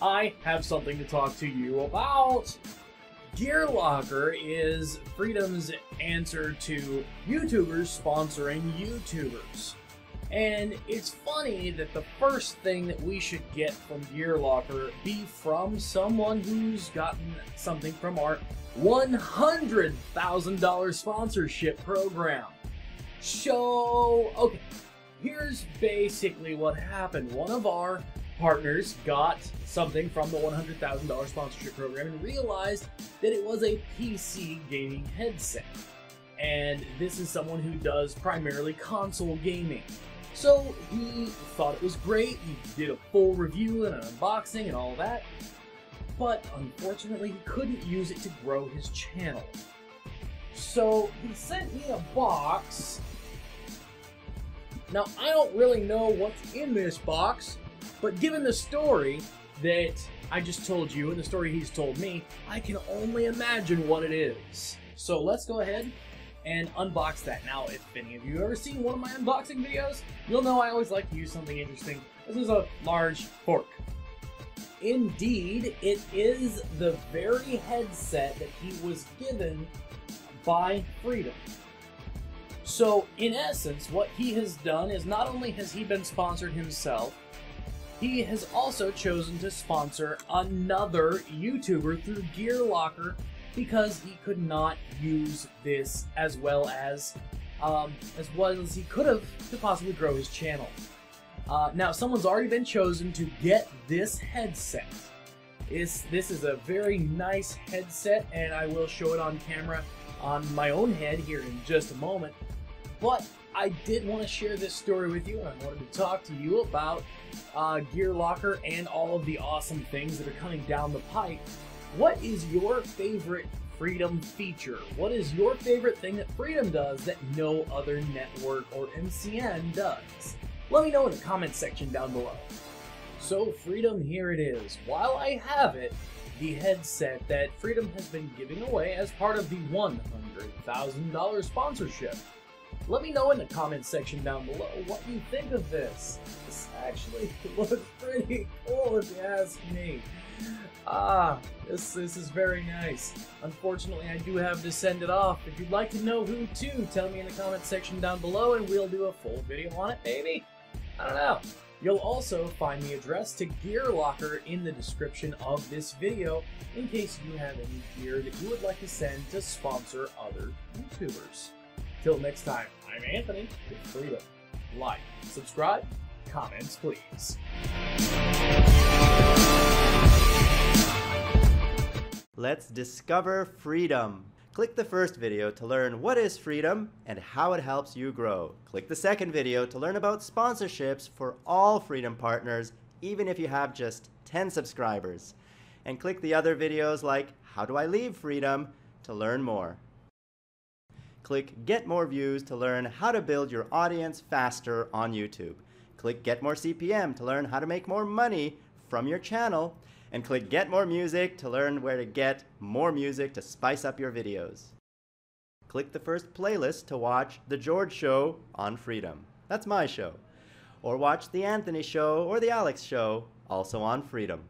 I have something to talk to you about. Gear Locker is Freedom's answer to YouTubers sponsoring YouTubers. And it's funny that the first thing that we should get from Gear Locker be from someone who's gotten something from our $100,000 sponsorship program. So, okay, here's basically what happened. One of our partners got something from the $100,000 sponsorship program and realized that it was a PC gaming headset. And this is someone who does primarily console gaming. So he thought it was great, he did a full review and an unboxing and all that, but unfortunately he couldn't use it to grow his channel. So he sent me a box. Now I don't really know what's in this box, but given the story that I just told you and the story he's told me, I can only imagine what it is. So let's go ahead and unbox that. Now, if any of you have ever seen one of my unboxing videos, you'll know I always like to use something interesting. This is a large fork. Indeed, it is the very headset that he was given by Freedom. So, in essence, what he has done is not only has he been sponsored himself, he has also chosen to sponsor another YouTuber through Gear Locker because he could not use this as well as um, as well as he could have to possibly grow his channel. Uh, now, someone's already been chosen to get this headset. It's, this is a very nice headset, and I will show it on camera on my own head here in just a moment. But I did want to share this story with you, and I wanted to talk to you about uh, Gear Locker and all of the awesome things that are coming down the pipe what is your favorite Freedom feature? What is your favorite thing that Freedom does that no other network or MCN does? Let me know in the comment section down below. So Freedom, here it is. While I have it, the headset that Freedom has been giving away as part of the $100,000 sponsorship. Let me know in the comment section down below what you think of this. This actually looks pretty cool if you ask me. Ah, this, this is very nice. Unfortunately, I do have to send it off. If you'd like to know who to, tell me in the comment section down below and we'll do a full video on it, maybe? I don't know. You'll also find the address to Gear Locker in the description of this video in case you have any gear that you would like to send to sponsor other YouTubers. Till next time, I'm Anthony with Freedom. Like, subscribe, comments please. Let's discover freedom. Click the first video to learn what is freedom and how it helps you grow. Click the second video to learn about sponsorships for all Freedom partners, even if you have just 10 subscribers. And click the other videos like How Do I Leave Freedom to learn more. Click Get More Views to learn how to build your audience faster on YouTube. Click Get More CPM to learn how to make more money from your channel and click Get More Music to learn where to get more music to spice up your videos. Click the first playlist to watch The George Show on Freedom. That's my show. Or watch The Anthony Show or The Alex Show, also on Freedom.